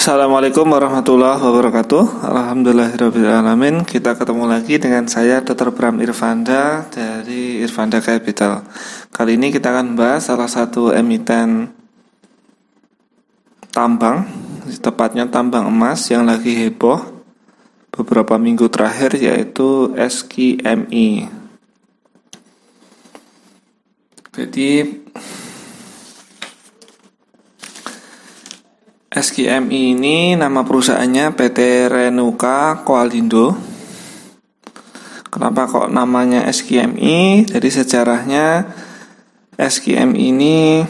Assalamualaikum warahmatullahi wabarakatuh. Alhamdulillahirrahmanirrahim Kita ketemu lagi dengan saya Dr. Bram Irvanda Dari Irvanda Capital. Kali ini kita akan bahas salah satu emiten Tambang Tepatnya tambang emas yang lagi heboh Beberapa minggu terakhir yaitu SKMI Jadi SKMI ini nama perusahaannya PT Renuka Koalindo. Kenapa kok namanya SKMI? Jadi sejarahnya SKMI ini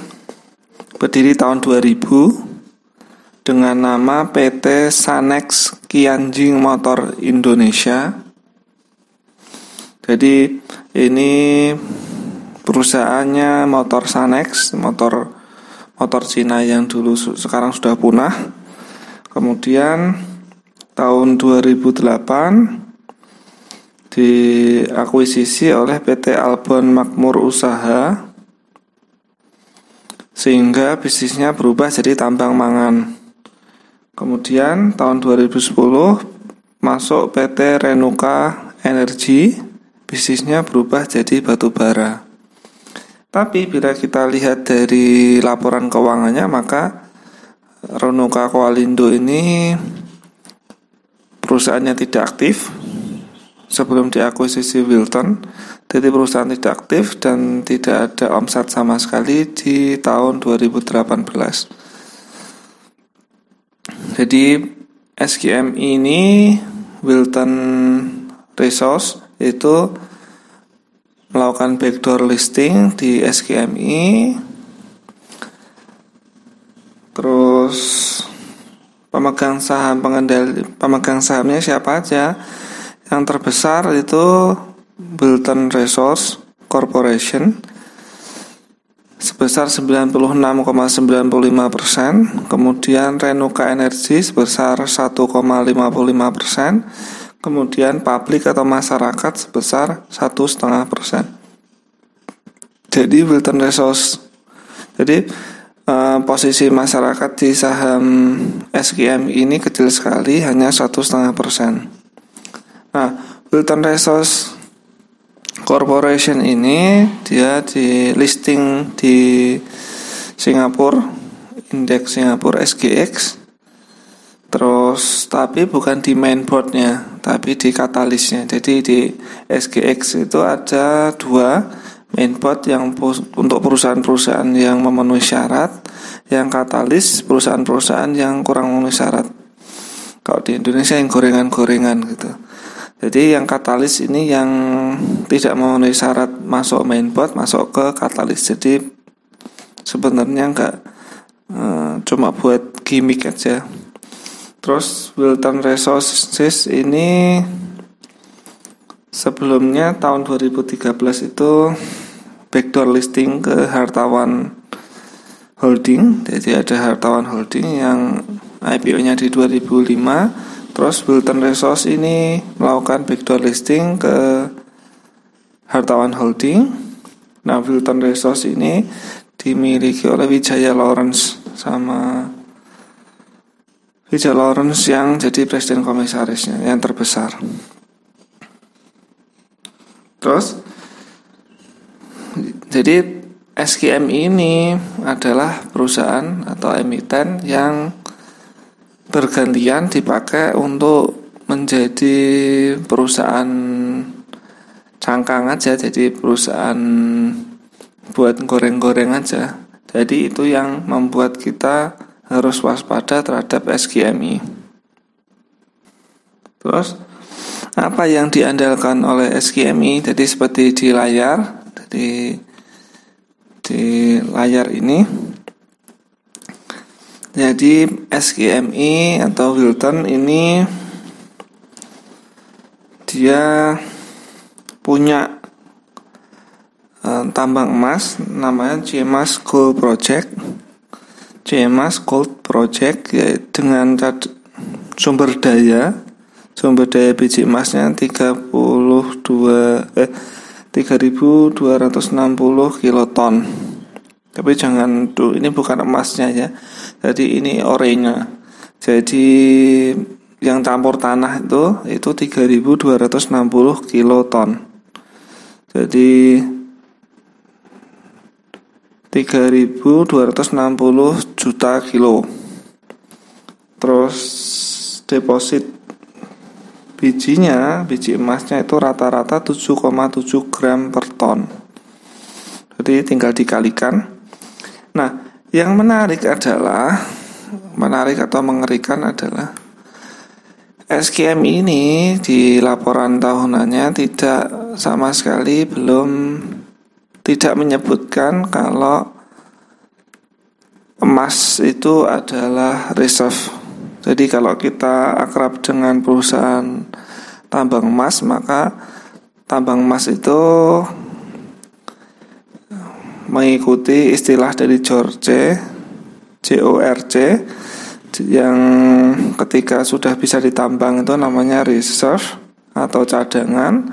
berdiri tahun 2000 dengan nama PT Sanex Kianjing Motor Indonesia. Jadi ini perusahaannya motor Sanex, motor motor Cina yang dulu sekarang sudah punah. Kemudian tahun 2008 diakuisisi oleh PT Albon Makmur Usaha sehingga bisnisnya berubah jadi tambang mangan. Kemudian tahun 2010 masuk PT Renuka Energy, bisnisnya berubah jadi batu bara. Tapi bila kita lihat dari laporan keuangannya maka Ronuka Koalindo ini perusahaannya tidak aktif sebelum diakuisisi Wilton. Jadi perusahaan tidak aktif dan tidak ada omset sama sekali di tahun 2018. Jadi SKM ini Wilton Resource itu melakukan backdoor listing di SKMI terus pemegang saham pengendali pemegang sahamnya siapa aja? Yang terbesar itu Bilton Resource Corporation sebesar 96,95 persen, kemudian Renuka Energy sebesar 1,55 persen, kemudian publik atau masyarakat sebesar satu setengah persen. Jadi Wilton Resource, jadi eh, posisi masyarakat di saham SKM ini kecil sekali, hanya satu setengah persen. Nah, Wilton Resource Corporation ini dia di listing di Singapura, indeks Singapura SGX Terus tapi bukan di mainboardnya, tapi di katalisnya. Jadi di SGX itu ada dua mainboard yang untuk perusahaan-perusahaan yang memenuhi syarat, yang katalis perusahaan-perusahaan yang kurang memenuhi syarat. Kalau di Indonesia yang gorengan-gorengan gitu. Jadi yang katalis ini yang tidak memenuhi syarat masuk mainboard, masuk ke katalis. Jadi sebenarnya enggak uh, cuma buat gimmick aja. Terus Wilton Resources ini sebelumnya tahun 2013 itu backdoor listing ke Hartawan Holding. Jadi ada Hartawan Holding yang IPO-nya di 2005. Terus Wilton Resource ini melakukan backdoor listing ke Hartawan Holding. Nah, Wilton Resource ini dimiliki oleh Wijaya Lawrence sama Richard Lawrence yang jadi presiden komisarisnya yang terbesar. Terus jadi SKM ini adalah perusahaan atau emiten yang bergantian dipakai untuk menjadi perusahaan cangkang aja jadi perusahaan buat goreng-goreng aja jadi itu yang membuat kita harus waspada terhadap SGMI. Terus apa yang diandalkan oleh SGMI? Jadi seperti di layar, jadi di layar ini. Jadi SGMI atau Wilton ini dia punya uh, tambang emas namanya Cimas Gold Project CMAS Gold Project ya, dengan sumber daya sumber daya biji emasnya 32 eh 3260 kiloton. Tapi jangan tuh ini bukan emasnya ya. Jadi ini orenya. Jadi yang campur tanah itu itu 3260 kiloton. Jadi 3260 juta kilo. Terus deposit bijinya, biji emasnya itu rata-rata 7,7 gram per ton. Jadi tinggal dikalikan. Nah, yang menarik adalah menarik atau mengerikan adalah SKM ini di laporan tahunannya tidak sama sekali belum tidak menyebutkan kalau emas itu adalah reserve. Jadi kalau kita akrab dengan perusahaan tambang emas maka tambang emas itu mengikuti istilah dari George JORC yang ketika sudah bisa ditambang itu namanya reserve atau cadangan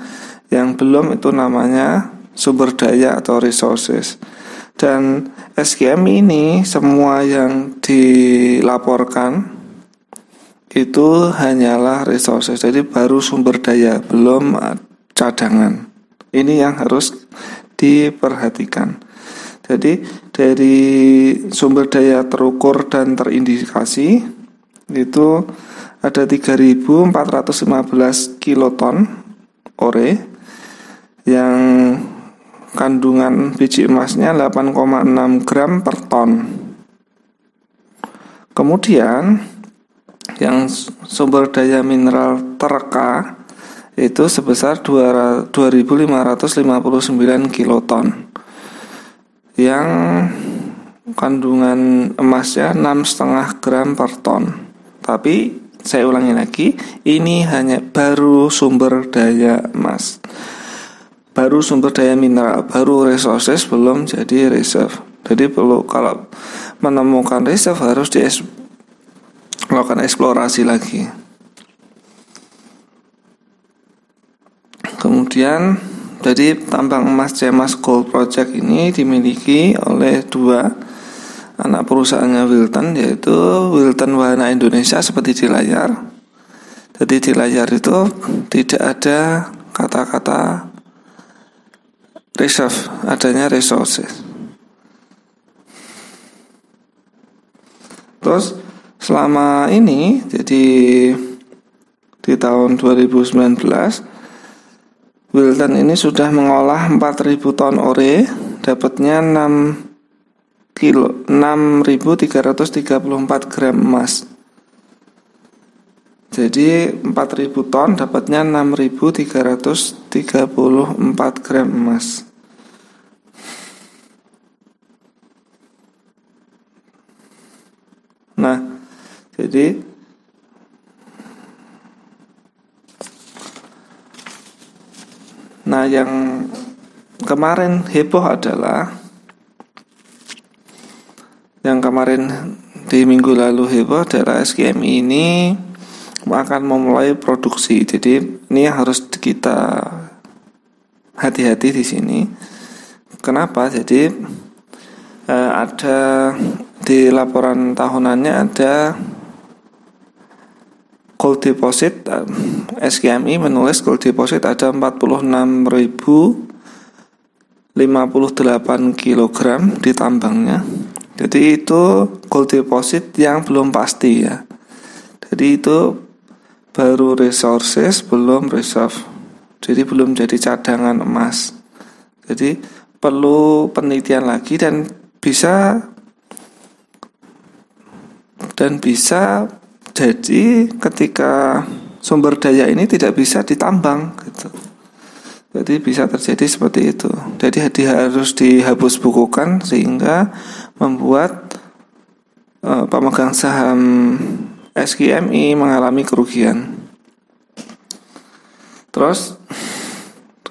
yang belum itu namanya sumber daya atau resources. Dan SKM ini semua yang dilaporkan itu hanyalah resources. Jadi baru sumber daya belum cadangan. Ini yang harus diperhatikan. Jadi dari sumber daya terukur dan terindikasi itu ada 3.415 kiloton ore yang kandungan biji emasnya 8,6 gram per ton. Kemudian yang sumber daya mineral tereka itu sebesar 2.559 kiloton yang kandungan emasnya 6,5 gram per ton. Tapi saya ulangi lagi, ini hanya baru sumber daya emas. Baru sumber daya mineral, baru resources belum jadi reserve. Jadi perlu kalau menemukan reserve harus di melakukan eksplorasi lagi. Kemudian jadi tambang emas Cemas Gold Project ini dimiliki oleh dua anak perusahaannya Wilton yaitu Wilton Wahana Indonesia seperti di layar. Jadi di layar itu tidak ada kata-kata reserve, adanya resources. Terus selama ini jadi di tahun 2019 Wilton ini sudah mengolah 4000 ton ore, dapatnya 6 kilo 6334 gram emas. Jadi 4000 ton dapatnya 6334 gram emas. Nah, jadi Nah, yang kemarin heboh adalah yang kemarin di minggu lalu heboh adalah SKM ini akan memulai produksi. Jadi ini harus kita hati-hati di sini. Kenapa? Jadi eh, ada di laporan tahunannya ada gold deposit eh, SKMI menulis gold deposit ada 46.058 kg di tambangnya. Jadi itu gold deposit yang belum pasti ya. Jadi itu baru resources belum reserve. Jadi belum jadi cadangan emas. Jadi perlu penelitian lagi dan bisa dan bisa jadi ketika sumber daya ini tidak bisa ditambang gitu. Jadi bisa terjadi seperti itu. Jadi harus dihapus bukukan sehingga membuat uh, pemegang saham SKMI mengalami kerugian. Terus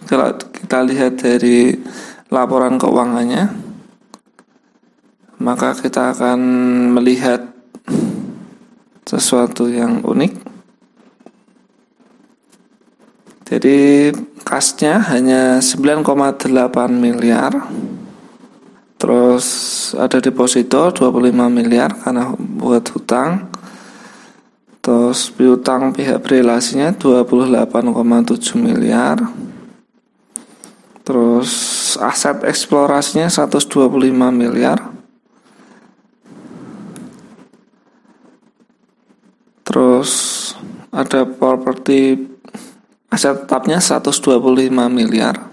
kalau kita lihat dari laporan keuangannya, maka kita akan melihat sesuatu yang unik. Jadi kasnya hanya 9,8 miliar. Terus ada deposito 25 miliar karena buat hutang. Terus piutang pihak berelasinya 28,7 miliar. Terus aset eksplorasinya 125 miliar. Terus ada properti aset tetapnya 125 miliar.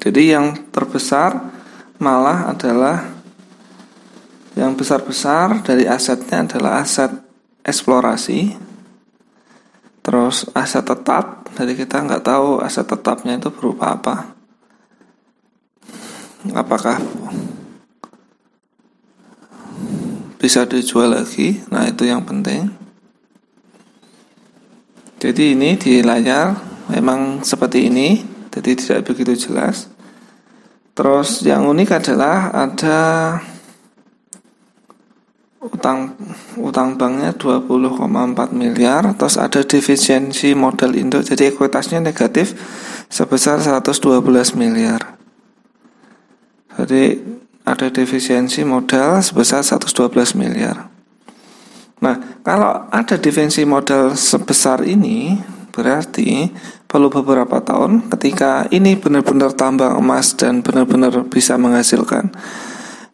Jadi yang terbesar malah adalah yang besar-besar dari asetnya adalah aset eksplorasi, terus aset tetap. Jadi kita nggak tahu aset tetapnya itu berupa apa. Apakah bisa dijual lagi? Nah itu yang penting. Jadi ini di layar memang seperti ini, jadi tidak begitu jelas. Terus yang unik adalah ada utang utang banknya 20,4 miliar terus ada defisiensi modal Indo jadi ekuitasnya negatif sebesar 112 miliar. Jadi ada defisiensi modal sebesar 112 miliar. Nah kalau ada defisiensi modal sebesar ini berarti perlu beberapa tahun ketika ini benar-benar tambang emas dan benar-benar bisa menghasilkan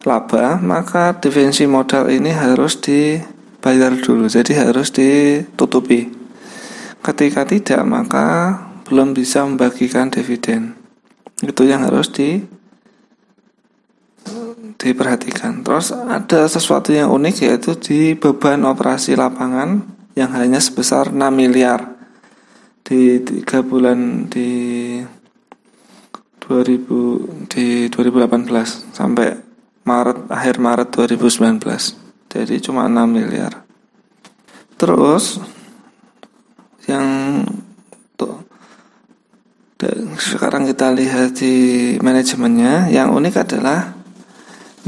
laba, maka defensi modal ini harus dibayar dulu. Jadi harus ditutupi. Ketika tidak, maka belum bisa membagikan dividen. Itu yang harus di diperhatikan. Terus ada sesuatu yang unik yaitu di beban operasi lapangan yang hanya sebesar 6 miliar di tiga bulan di 2000 di 2018 sampai Maret akhir Maret 2019 jadi cuma 6 miliar. Terus yang tuh sekarang kita lihat di manajemennya. Yang unik adalah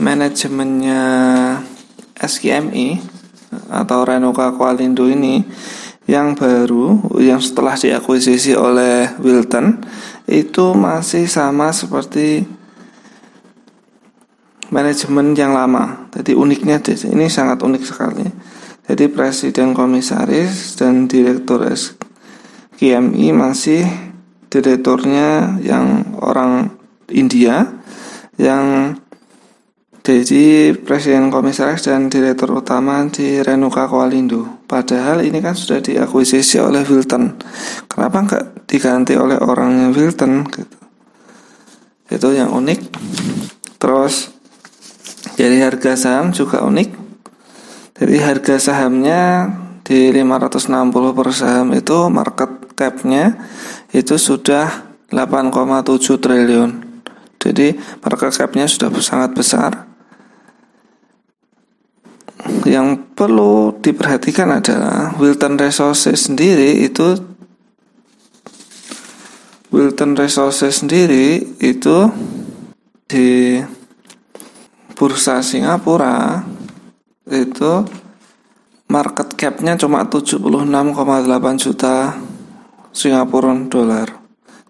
manajemennya SKMI atau Renoka Kualindo ini yang baru yang setelah diakuisisi oleh Wilton itu masih sama seperti manajemen yang lama. Jadi uniknya ini sangat unik sekali. Jadi presiden komisaris dan direktur SKMI masih direkturnya yang orang India yang jadi presiden komisaris dan direktur utama di Renuka Kualindo. Padahal ini kan sudah diakuisisi oleh Wilton. Kenapa nggak diganti oleh orangnya Wilton? Gitu. Itu yang unik. Terus jadi harga saham juga unik. Jadi harga sahamnya di 560 per saham itu market capnya itu sudah 8,7 triliun. Jadi market capnya sudah sangat besar. Yang perlu diperhatikan adalah Wilton Resources sendiri itu Wilton Resources sendiri itu di bursa Singapura itu market capnya cuma 76,8 juta Singapura dolar.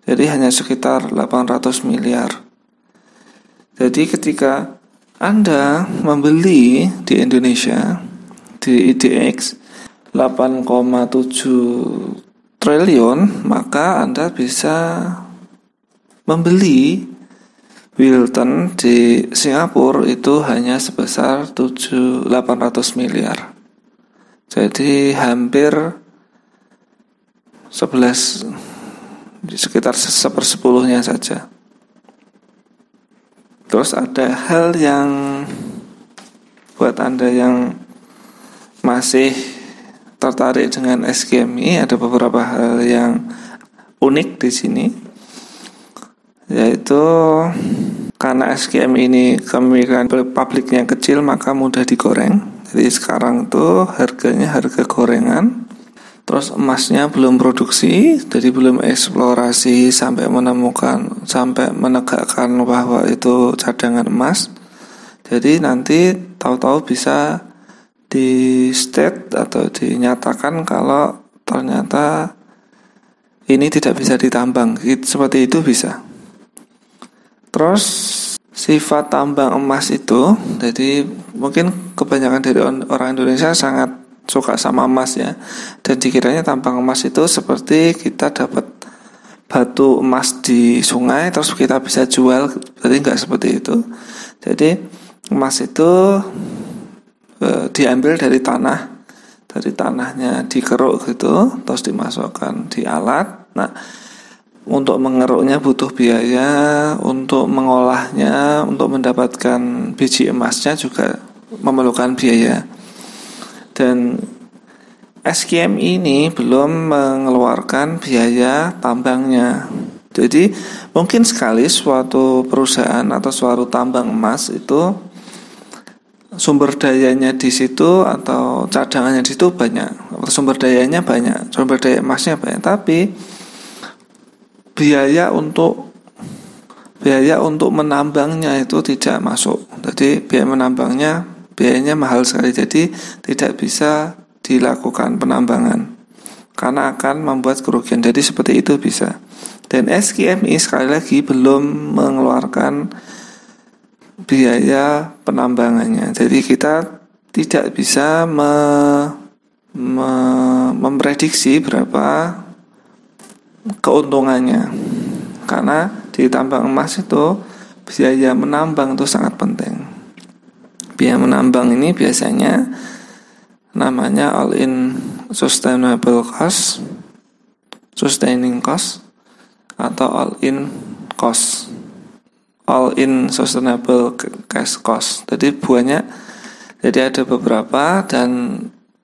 Jadi hanya sekitar 800 miliar. Jadi ketika Anda membeli di Indonesia di IDX 8,7 triliun, maka Anda bisa membeli Wilton di Singapura itu hanya sebesar 7 800 miliar. Jadi hampir 11 sekitar sepersepuluhnya saja. Terus ada hal yang buat Anda yang masih tertarik dengan SGMI ada beberapa hal yang unik di sini yaitu karena SKM ini kemirikan publiknya kecil maka mudah digoreng. Jadi sekarang tuh harganya harga gorengan terus emasnya belum produksi jadi belum eksplorasi sampai menemukan sampai menegakkan bahwa itu cadangan emas. Jadi nanti tahu-tahu bisa di state atau dinyatakan kalau ternyata ini tidak bisa ditambang. Seperti itu bisa Terus sifat tambang emas itu jadi mungkin kebanyakan dari orang Indonesia sangat suka sama emas ya. Dan dikiranya tambang emas itu seperti kita dapat batu emas di sungai terus kita bisa jual berarti nggak seperti itu. Jadi emas itu e, diambil dari tanah dari tanahnya dikeruk gitu terus dimasukkan di alat. Nah untuk mengeruknya butuh biaya, untuk mengolahnya, untuk mendapatkan biji emasnya juga memerlukan biaya. Dan SKM ini belum mengeluarkan biaya tambangnya. Jadi mungkin sekali suatu perusahaan atau suatu tambang emas itu sumber dayanya di situ atau cadangannya di situ banyak, sumber dayanya banyak, sumber daya emasnya banyak, tapi biaya untuk biaya untuk menambangnya itu tidak masuk. Jadi biaya menambangnya biayanya mahal sekali. Jadi tidak bisa dilakukan penambangan karena akan membuat kerugian. Jadi seperti itu bisa. Dan SKMI sekali lagi belum mengeluarkan biaya penambangannya. Jadi kita tidak bisa me, me, memprediksi berapa keuntungannya. Karena di tambang emas itu biaya menambang itu sangat penting. Biaya menambang ini biasanya namanya all in sustainable cost sustaining cost atau all in cost. All in sustainable cash cost. Jadi buahnya jadi ada beberapa dan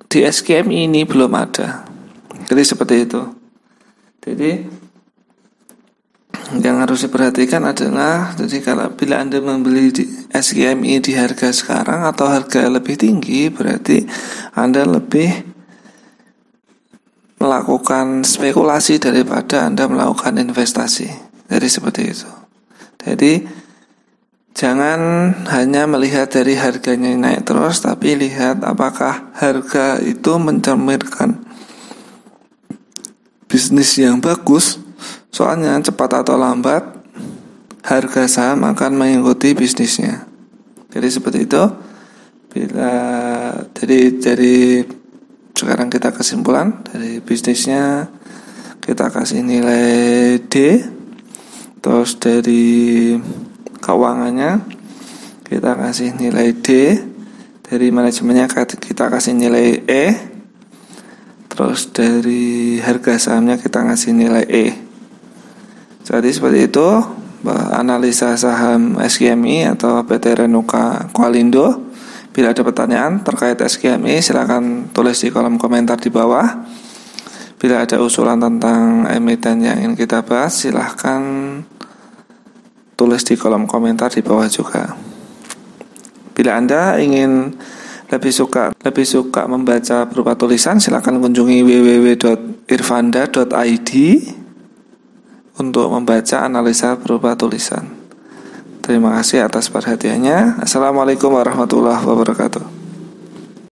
di SKM ini belum ada. Jadi seperti itu jadi yang harus diperhatikan adalah jadi kalau bila Anda membeli di SGMI di harga sekarang atau harga lebih tinggi berarti Anda lebih melakukan spekulasi daripada Anda melakukan investasi. Jadi seperti itu. Jadi jangan hanya melihat dari harganya naik terus tapi lihat apakah harga itu mencerminkan bisnis yang bagus, soalnya cepat atau lambat harga saham akan mengikuti bisnisnya. Jadi seperti itu. Bila jadi dari sekarang kita kesimpulan dari bisnisnya kita kasih nilai D. Terus dari keuangannya kita kasih nilai D. Dari manajemennya kita kasih nilai E Terus dari harga sahamnya kita ngasih nilai E. Jadi seperti itu analisa saham SKMI atau PT Renuka Kualindo. Bila ada pertanyaan terkait SKMI silahkan tulis di kolom komentar di bawah. Bila ada usulan tentang emiten yang ingin kita bahas silahkan tulis di kolom komentar di bawah juga. Bila Anda ingin lebih suka lebih suka membaca berupa tulisan silakan kunjungi www.irvanda.id untuk membaca analisa berupa tulisan. Terima kasih atas perhatiannya. Assalamualaikum warahmatullahi wabarakatuh.